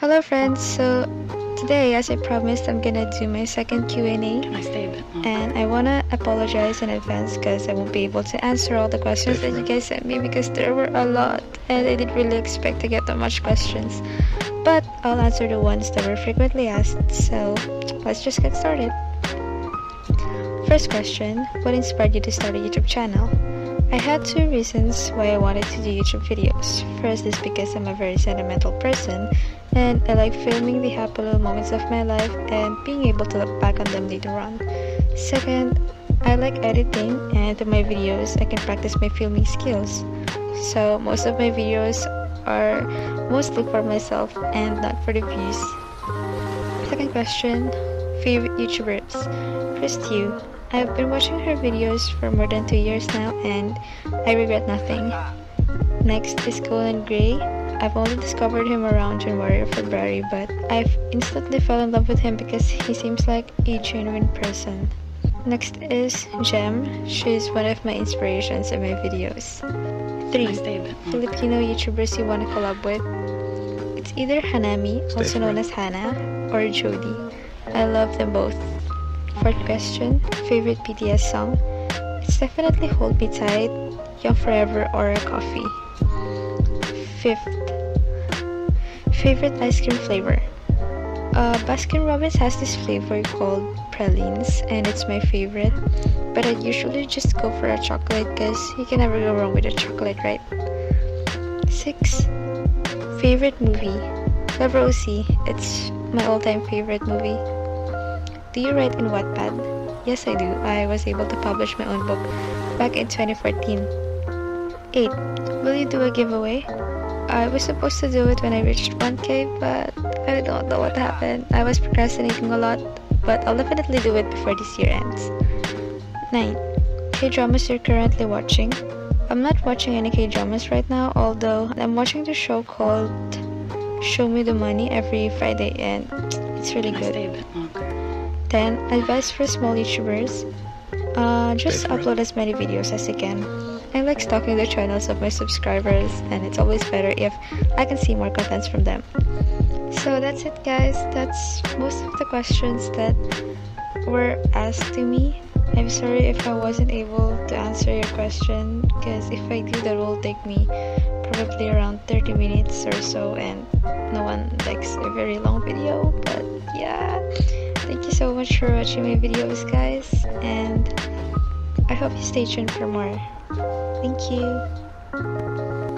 Hello friends, so today as I promised I'm gonna do my second Q&A Can I stay a bit longer? and I wanna apologize in advance because I won't be able to answer all the questions that you guys sent me because there were a lot and I didn't really expect to get that much questions but I'll answer the ones that were frequently asked so let's just get started. First question, what inspired you to start a YouTube channel? I had two reasons why I wanted to do YouTube videos. First is because I'm a very sentimental person and I like filming the happy little moments of my life and being able to look back on them later on. Second, I like editing and through my videos I can practice my filming skills. So most of my videos are mostly for myself and not for the views. Second question, favorite YouTubers? First you. I've been watching her videos for more than two years now and I regret nothing. Next is Conan Gray. I've only discovered him around January or February, but I've instantly fell in love with him because he seems like a genuine person. Next is Jem. She's one of my inspirations in my videos. 3. stay a bit longer? Filipino YouTubers you want to collab with? It's either Hanami, also known as Hannah, or Jodie. I love them both. Fourth question, favorite BTS song? It's definitely Hold Me Tight, Young Forever, or Coffee. Fifth, favorite ice cream flavor? Uh, Baskin Robbins has this flavor called pralines, and it's my favorite. But I usually just go for a chocolate because you can never go wrong with a chocolate, right? 6. Favorite movie? Love Rosie. It's my all time favorite movie. Do you write in Wattpad? Yes, I do. I was able to publish my own book back in 2014. 8. Will you do a giveaway? I was supposed to do it when I reached 1k, but I don't know what happened. I was procrastinating a lot, but I'll definitely do it before this year ends. 9. K-dramas you're currently watching? I'm not watching any K-dramas right now, although I'm watching the show called Show Me the Money every Friday and it's really good. stay a bit longer? 10. Advice for small YouTubers? Uh, just Stay for it. upload as many videos as you can. I like stalking the channels of my subscribers and it's always better if I can see more contents from them. So that's it guys. That's most of the questions that were asked to me. I'm sorry if I wasn't able to answer your question because if I do that will take me probably around 30 minutes or so and no one likes a very long video but yeah thank you so much for watching my videos guys and I hope you stay tuned for more. Thank you.